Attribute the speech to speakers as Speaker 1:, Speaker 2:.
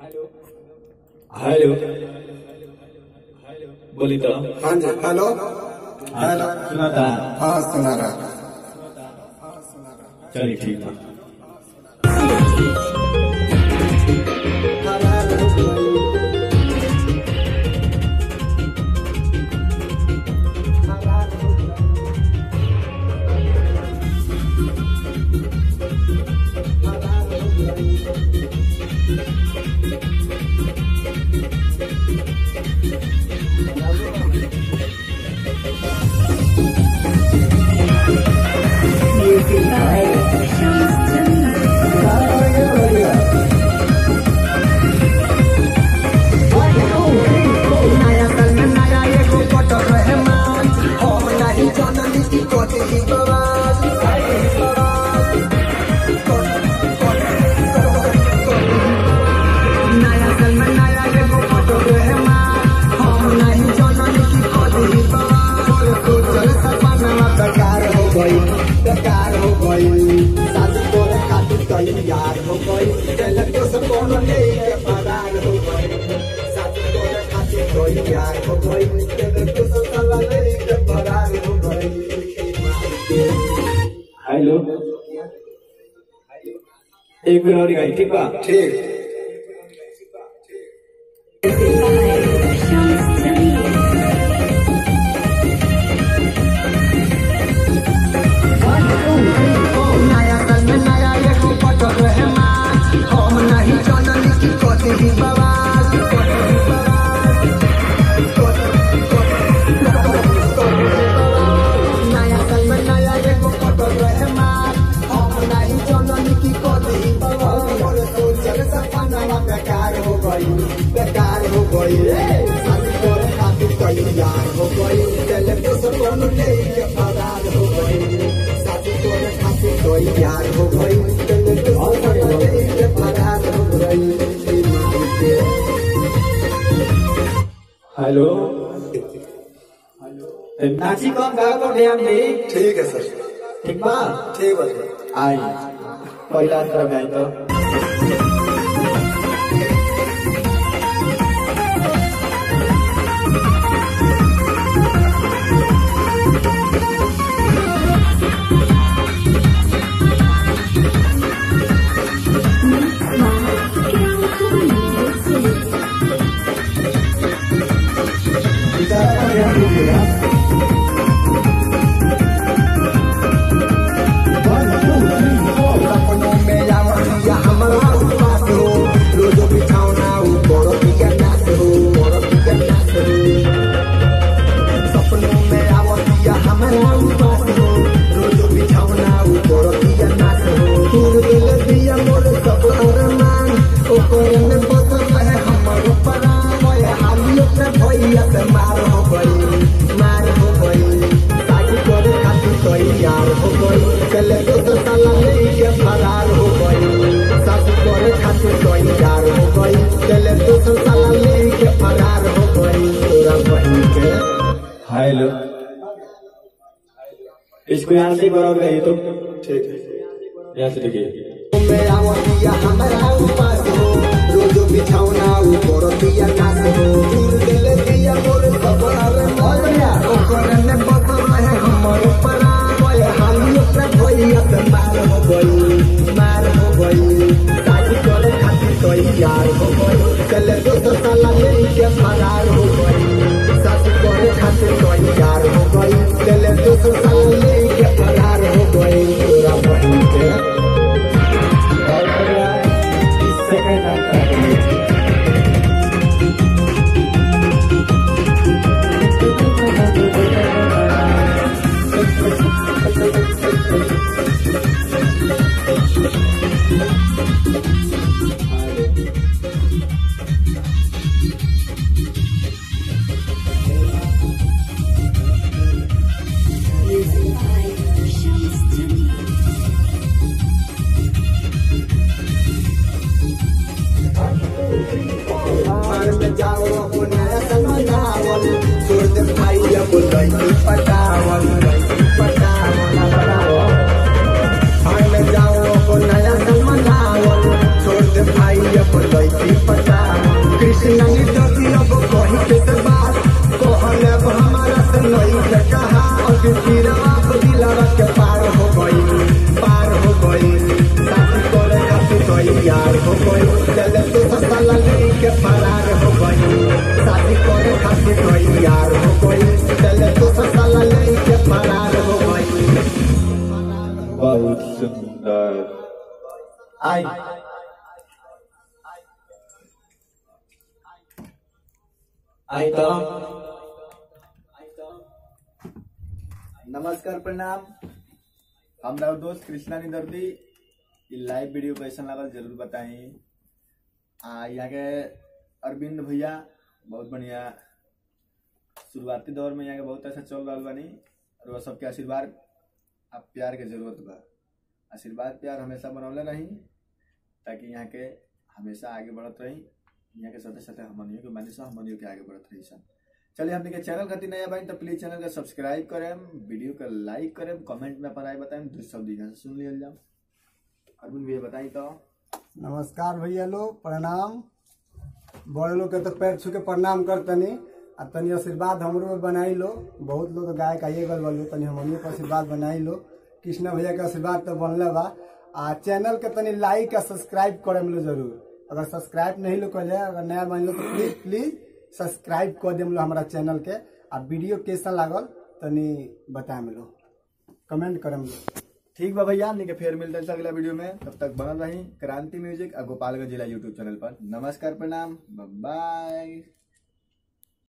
Speaker 1: Hello बोली तो।
Speaker 2: हाँ जी हेलो। हेलो।
Speaker 1: सुना था
Speaker 2: हाँ सुना रहा।
Speaker 1: चलिए ठीक है। एक मिनट और गई ठीक बा
Speaker 2: ठीक
Speaker 3: नया
Speaker 1: हेलो। नाची कौन गा को ध्यान दे
Speaker 2: ठीक है सर।
Speaker 1: ठीक बा?
Speaker 2: ठीक है
Speaker 1: आई पहला तरफ़ आई तो।
Speaker 3: तैयार हो गई। चले तो साला लेके फरार हो गई। शादी करे खातिर तैयार हो गई। चले तो साला लेके फरार हो गई। तोरा बहन के
Speaker 1: हेलो इसको यहाँ से बराबर गई तो?
Speaker 2: ठीक। है
Speaker 1: यहाँ से देखिए।
Speaker 3: में आवतिया हमरा उपास हो। रोज बिछौना ऊपर दिया नाच हो। दूर दिल दिया मोर सबर चले दोस्त साला लेके फरार हो गई शादी करे खातिर तैयार हो गई चले दोस्त साला लेके फरार हो गई तोरा बहन के
Speaker 1: और सेकंड
Speaker 3: नहीं अब कहीं के बात कहले हमारा से नहीं कहा अभी तो
Speaker 1: नमस्कार, प्रणाम। हमरा दोस्त कृष्णा निदर्दी लाइव वीडियो कैसन लागल ज़रूर बताई आ, यहाँ के अरविंद भैया, बहुत बढ़िया शुरुआती दौर में यहाँ के बहुत अच्छा चल रहा बानी। और सबके आशीर्वाद आ प्यार के ज़रूरत बा। आशीर्वाद, प्यार हमेशा बनौले रही, ताकि यहाँ के हमेशा आगे बढ़त रही। यहाँ के साथे साथे हमनियों के मानी सा हमनियों के आगे बढ़त रही सन चलिए हमने के चैनल खातिर नया बाइन तो प्लीज़ चैनल के सब्सक्राइब करें वीडियो के लाइक करें कमेंट में पर आए बताएँ, दू शब्द यहाँ से सुन लिया जाओ। अरविंद भैया बताई तो।
Speaker 2: नमस्कार भैया लोग, प्रणाम। बड़े लोग के तो पैर छू के प्रणाम कर तनी। आ तनी आशीर्वाद हमरो बनाई लो। बहुत लोग गायक आइए गल बोलो तनी हमनियो के आशीर्वाद बनाई लो। कृष्णा भैया के आशीर्वाद तो बनल बा। आ चैनल के तनी लाइक आ सब्सक्राइब करे लो ज़रूर। अगर सब्सक्राइब नहीं लोग कर अगर नया मान लो तो प्लीज़ प्लीज़ सब्सक्राइब कर लो हमारा चैनल के। आ वीडियो कैसा लागल, तनी बताए मिलो कमेंट करम लो
Speaker 1: ठीक बा भैया नहीं फिर मिलते हैं अगला वीडियो में। तब तक बनल रही क्रांति म्यूज़िक और गोपालगंज जिला यूट्यूब चैनल पर। नमस्कार, प्रणाम। बाय